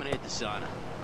dominated the sauna.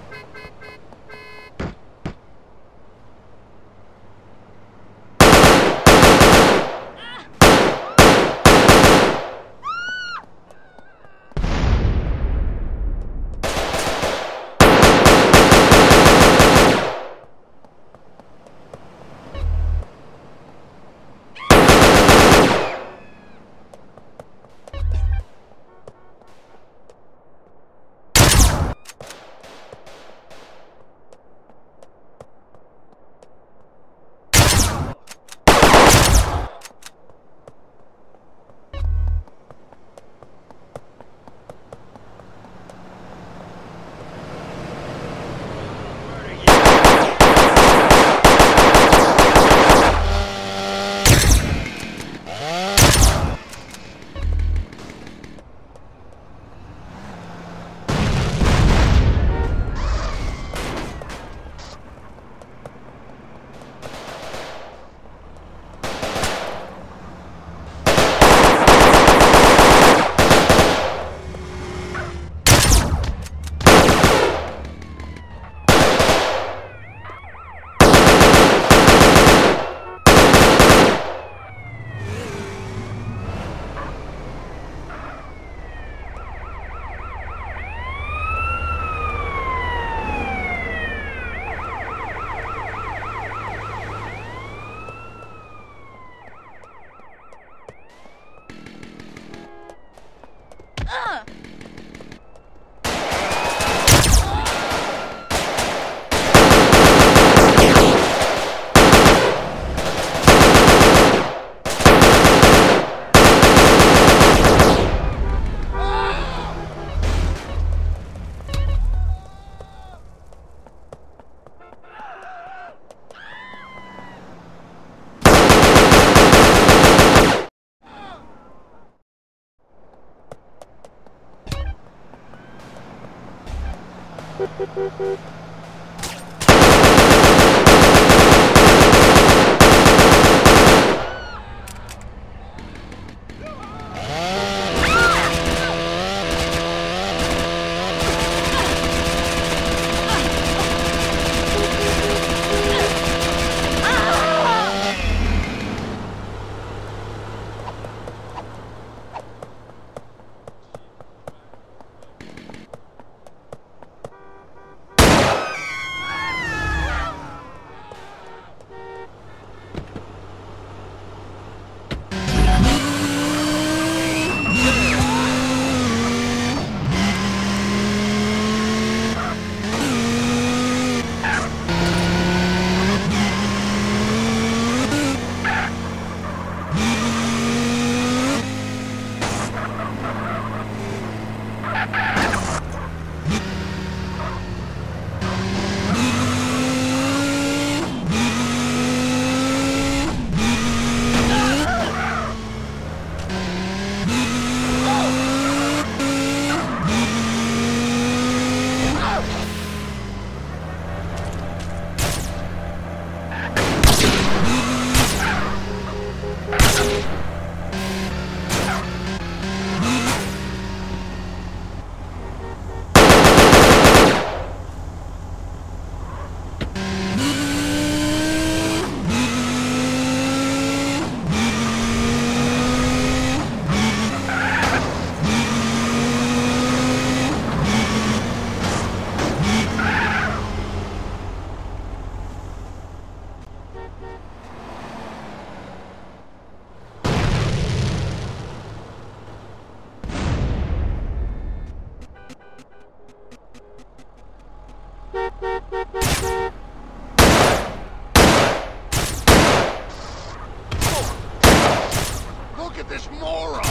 This moron! Getting home,